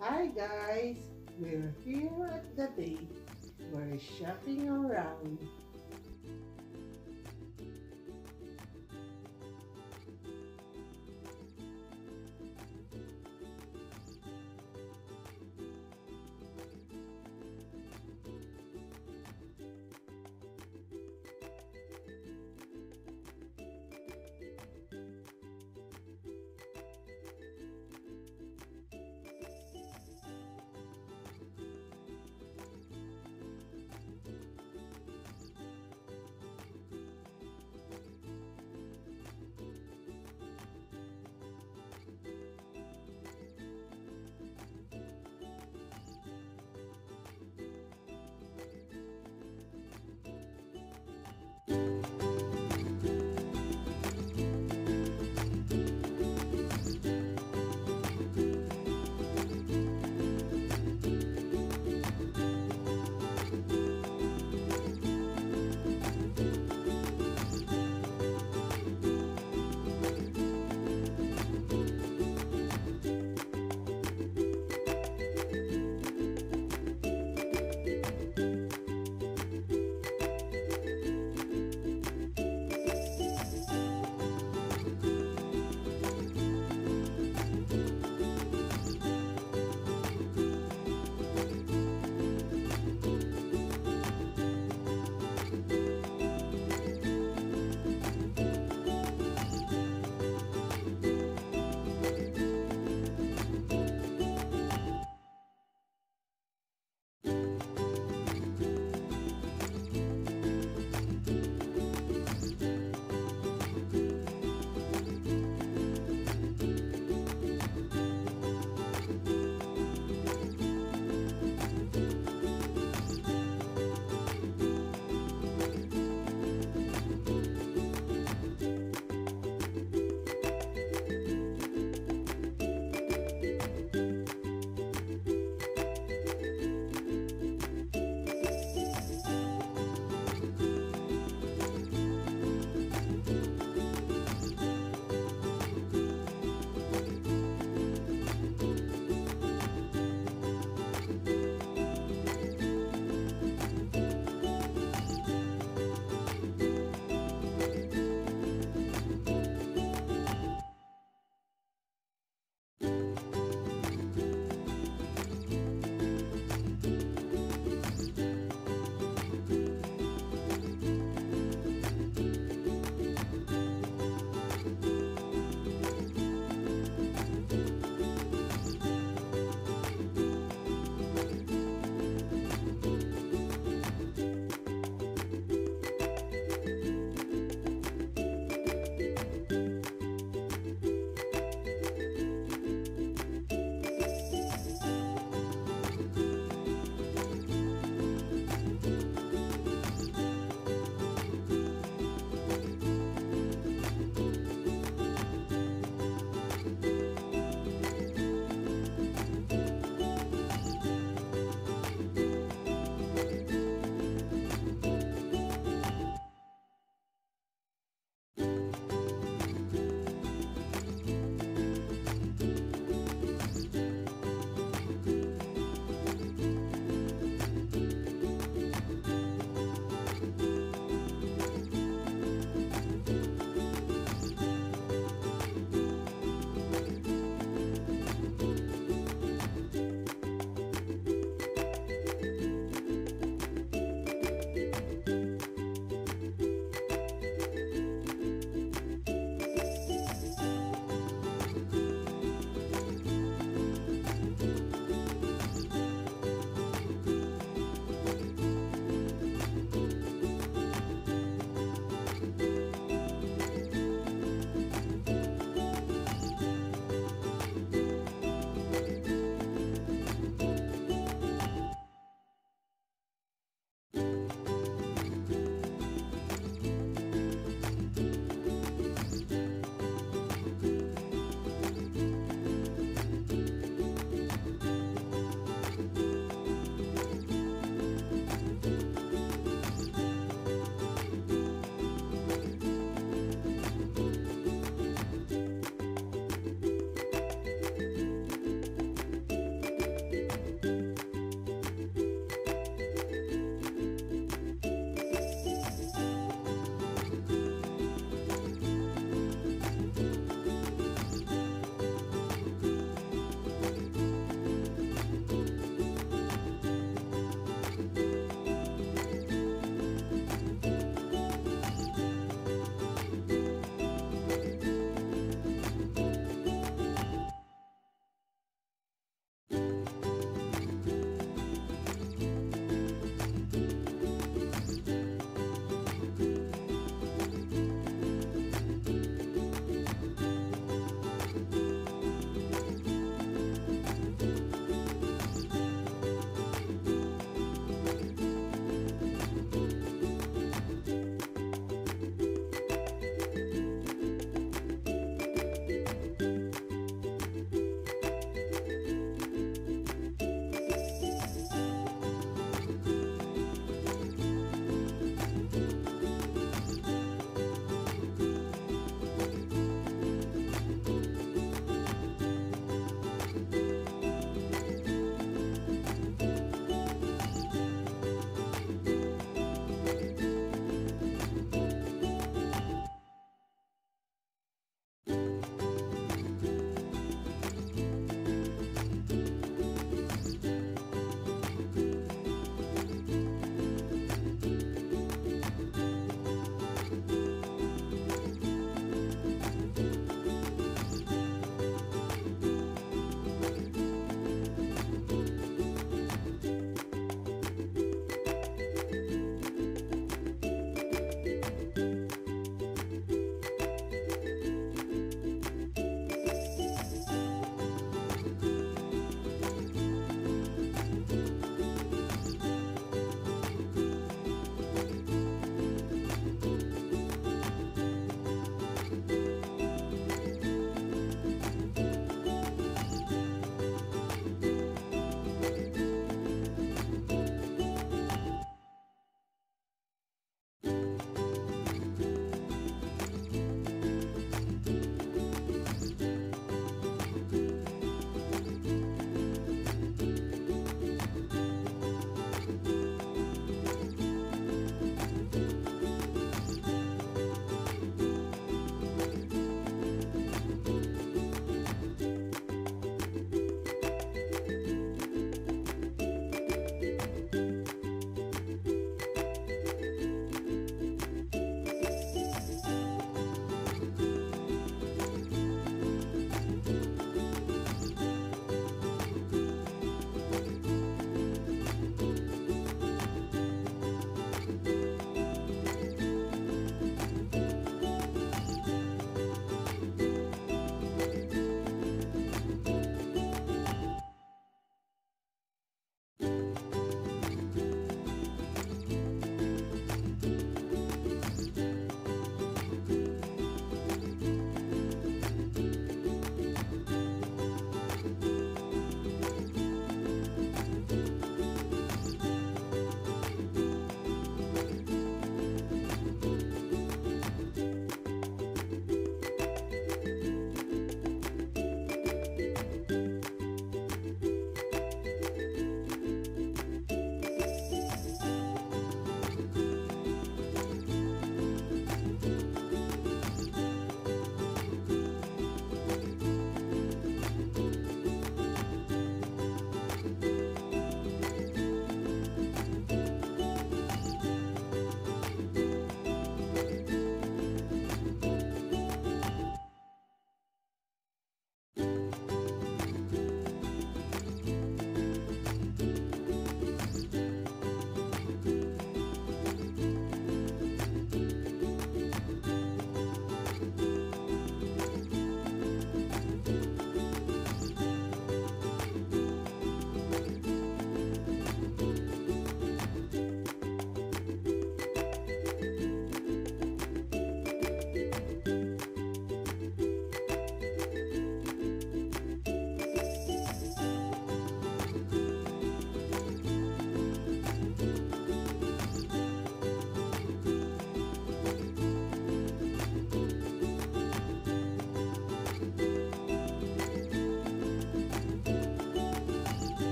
Hi guys! We're here at the beach. We're shopping around.